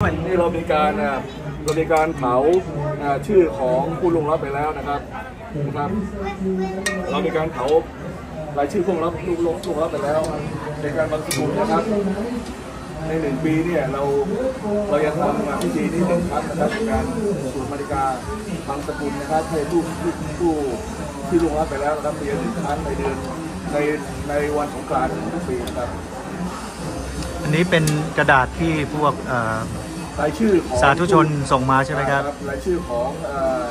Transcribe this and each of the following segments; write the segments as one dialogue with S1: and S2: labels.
S1: นี่เรามีการเรามีการเผาชื่อของผู้ลงรับไปแล้วนะครับนะครับ เรามีการเผารายชื่อผู้ลงรับผู้ลงผู้ลงรับไปแล้ว ในการบางสกุลนะครับ ในหนึ่งปีเนี่ยเราเรายังทำพิธีนี้หนึ่งครั้งนะครับในการสูตรมาริกาบางสกุลนะครับให้ผู้ผู้ผู้ที่ลงรับไปแล้วนะครับเรียนหนึ่งครั้งในเดือนในในวันสงกรานต์ของทุกปีนะครับ
S2: อันนี้เป็นกระดาษที่พวกเอ่อ
S1: รายชื่อของ
S2: สาธุชนส่งมาใช่ไหมครับ
S1: รายชื่อของเอ่อ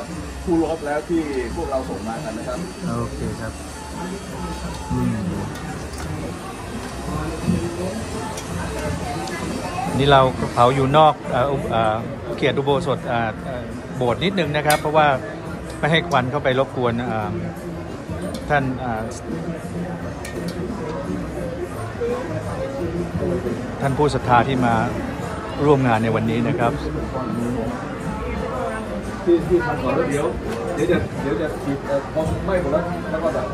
S1: ผู้รบแล้วที่พวกเราส่งมากันนะครับ
S2: โอเคครับอืมนี่เราเผาอยู่นอกเอ่ออุเอ่อเขตอุโบสถอ่าเอ่อโบสถ์นิดนึงนะครับ เพราะว่าไม่ให้ควันเข้าไปรบกวนอ่าท่านอ่า ท่านผู้ศรัทธาที่มาร่วมงานในวันนี้นะครับ
S1: ที่ที่ทำก่อนแล้วเดี๋ยวเดี๋ยวจะเดี๋ยวจะฉีดพอไม้หมดแล้วแล้วก็แบบ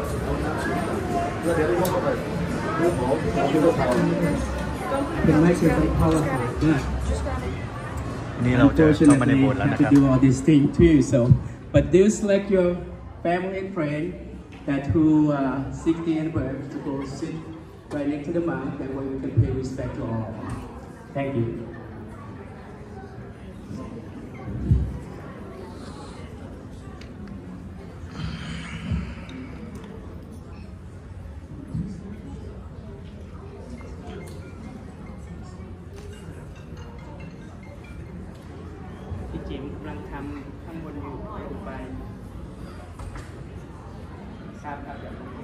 S1: แล้วเดี๋ยวต้องเข้าไปเรื่องของของที่เราทำ
S3: the message is powerful. Yeah.
S2: นี่เราจะเข้ามาในโบสถ์แล้วนะครับ
S3: do all these things to you so but do select your family and friend that who uh, 60 and above to go sit right next to the monk. That way we can pay respect to all. Thank you. พี่จิ๋